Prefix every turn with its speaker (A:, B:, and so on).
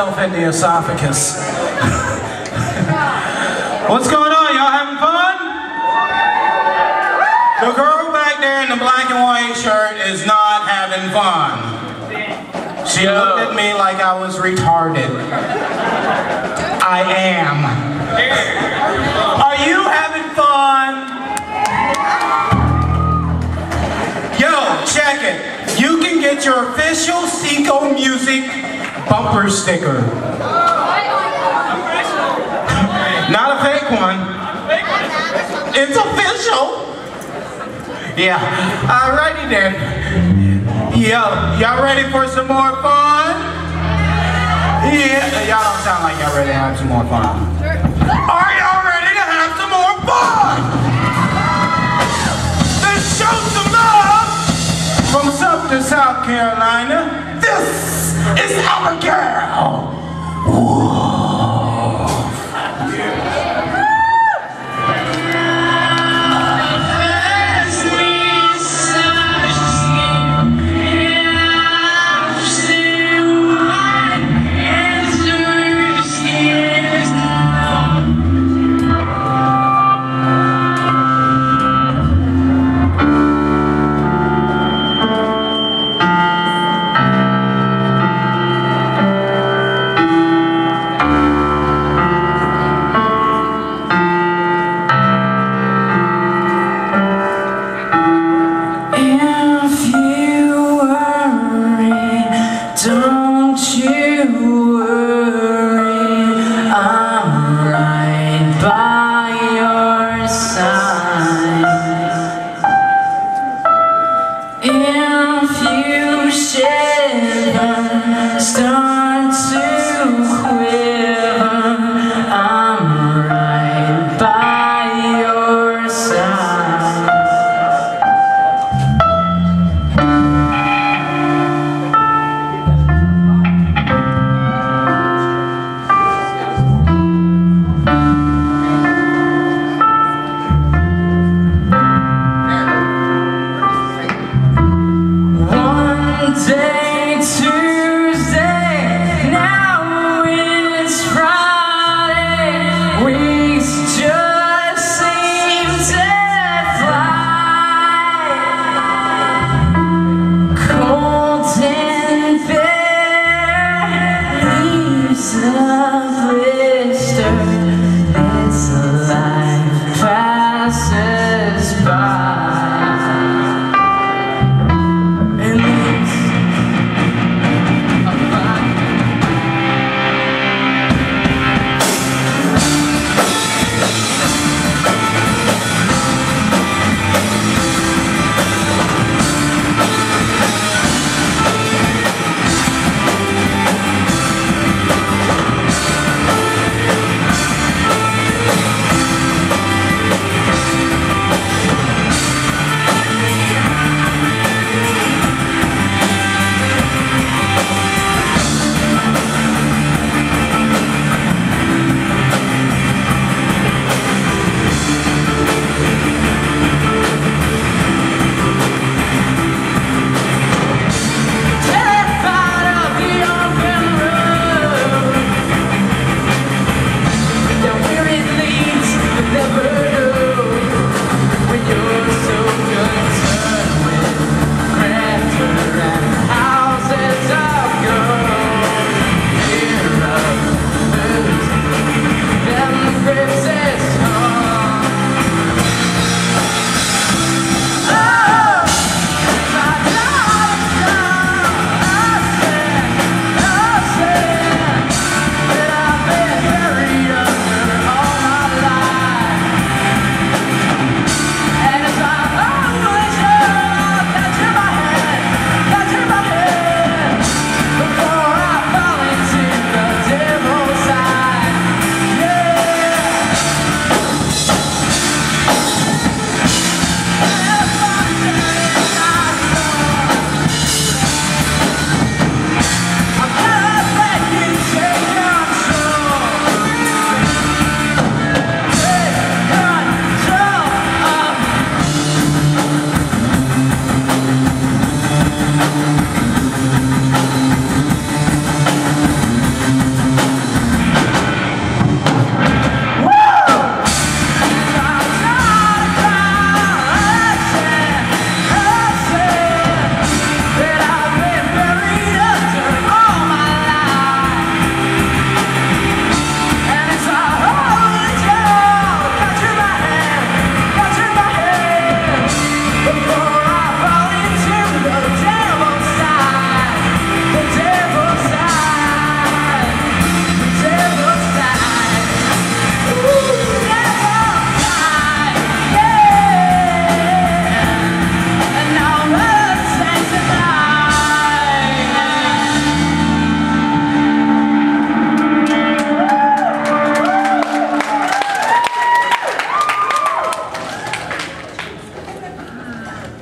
A: in the esophagus. What's going on? Y'all having fun? The girl back there in the black and white shirt is not having fun. She looked at me like I was retarded. I am. Are you having fun? Yo, check it. You can get your official Seco Music bumper sticker. Not a fake one. It's official. Yeah. Alrighty then. Yo, y'all ready for some more fun? Yeah. Y'all don't sound like y'all ready to have some more fun. Are y'all South Carolina. This is our girl.
B: time.